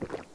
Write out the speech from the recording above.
Thank you.